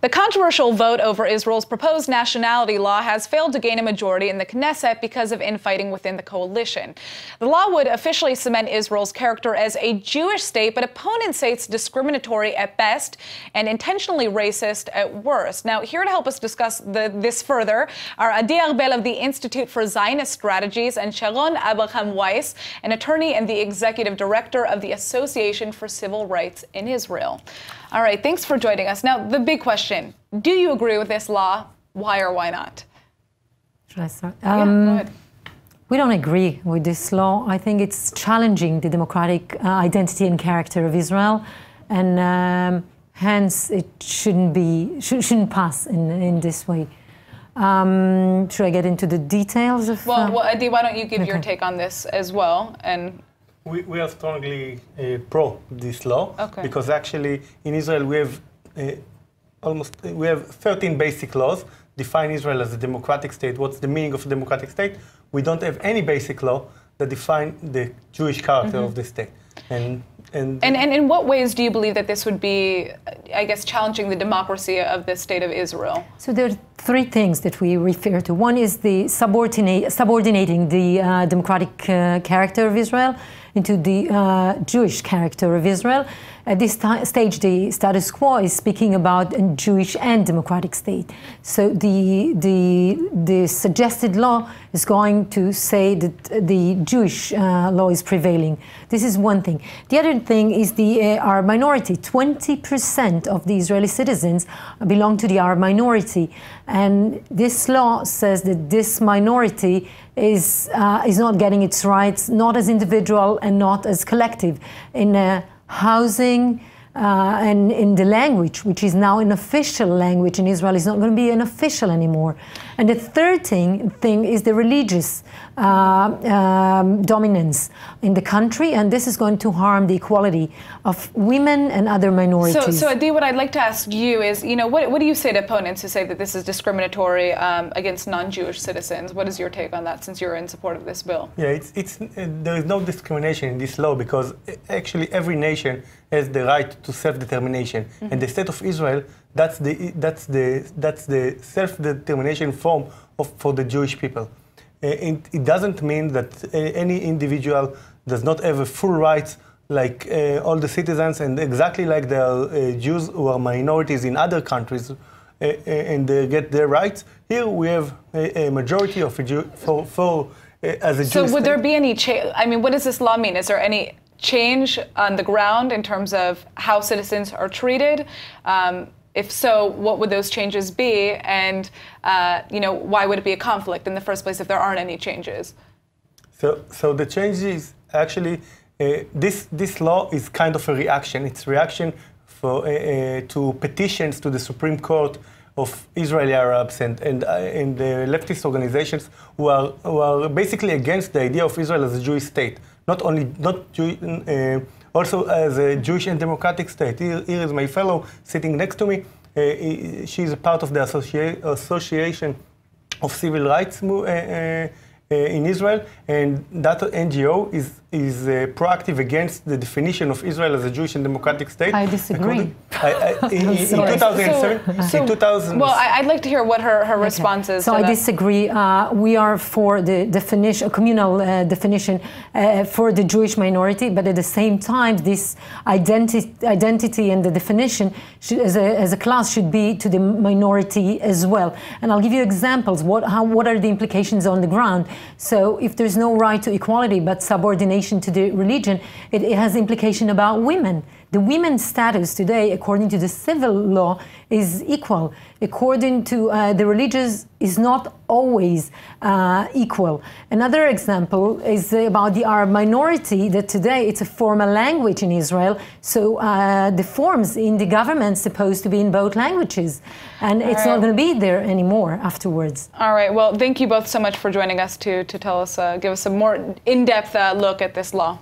The controversial vote over Israel's proposed nationality law has failed to gain a majority in the Knesset because of infighting within the coalition. The law would officially cement Israel's character as a Jewish state, but opponents say it's discriminatory at best and intentionally racist at worst. Now, here to help us discuss the, this further are Adi Arbel of the Institute for Zionist Strategies and Sharon Abraham Weiss, an attorney and the executive director of the Association for Civil Rights in Israel. All right, thanks for joining us. Now, the big question do you agree with this law? Why or why not? Should I start? Um, yeah, go ahead. We don't agree with this law. I think it's challenging the democratic uh, identity and character of Israel, and um, hence it shouldn't be sh shouldn't pass in in this way. Um, should I get into the details of? Well, uh, well, Adi, why don't you give okay. your take on this as well, and we, we are strongly uh, pro this law okay. because actually in Israel we have uh, almost we have 13 basic laws define Israel as a democratic state. What's the meaning of a democratic state? We don't have any basic law that define the Jewish character mm -hmm. of the state. And and, and, and in what ways do you believe that this would be, I guess, challenging the democracy of the state of Israel? So there are three things that we refer to. One is the subordinate, subordinating the uh, democratic uh, character of Israel into the uh, Jewish character of Israel. At this stage, the status quo is speaking about a Jewish and democratic state. So the, the, the suggested law is going to say that the Jewish uh, law is prevailing. This is one thing. The other thing is the uh, Arab minority. 20% of the Israeli citizens belong to the Arab minority. And this law says that this minority is, uh, is not getting its rights, not as individual and not as collective. In uh, housing, uh, and in the language, which is now an official language in Israel, is not going to be an official anymore. And the third thing, thing is the religious uh, um, dominance in the country, and this is going to harm the equality of women and other minorities. So, so Adi, what I'd like to ask you is, you know, what, what do you say to opponents who say that this is discriminatory um, against non-Jewish citizens? What is your take on that, since you're in support of this bill? Yeah, it's, it's, uh, there is no discrimination in this law because uh, actually every nation has the right to self-determination, mm -hmm. and the state of Israel that's the, that's the, that's the self-determination form of, for the Jewish people. Uh, it, it, doesn't mean that any individual does not have a full rights like uh, all the citizens and exactly like the uh, Jews who are minorities in other countries uh, uh, and they get their rights. Here we have a, a majority of a Jew, for, for uh, as a So Jewish would there be any change? I mean, what does this law mean? Is there any change on the ground in terms of how citizens are treated? Um, if so, what would those changes be? And uh, you know, why would it be a conflict in the first place if there aren't any changes? So, so the changes actually, uh, this this law is kind of a reaction. It's reaction for uh, uh to petitions to the Supreme Court of Israeli Arabs and and, uh, and the leftist organizations who are who are basically against the idea of Israel as a Jewish state. Not only not Jew, uh, also as a Jewish and democratic state. Here, here is my fellow sitting next to me. Uh, she is a part of the associa Association of Civil Rights uh, uh, uh, in Israel, and that NGO is, is uh, proactive against the definition of Israel as a Jewish and democratic state. I disagree. I, I, in, in 2007, so, in 2000. Well, I'd like to hear what her, her okay. response is. So I that. disagree. Uh, we are for the definition, a communal uh, definition uh, for the Jewish minority, but at the same time, this identity, identity and the definition should, as, a, as a class should be to the minority as well. And I'll give you examples. What, how, what are the implications on the ground? So if there's no right to equality but subordination to the religion, it, it has implication about women. The women's status today, according to the civil law, is equal. According to uh, the religious, is not always uh, equal. Another example is about the Arab minority. That today it's a formal language in Israel, so uh, the forms in the government supposed to be in both languages, and All it's right. not going to be there anymore afterwards. All right. Well, thank you both so much for joining us to to tell us, uh, give us a more in-depth uh, look at this law.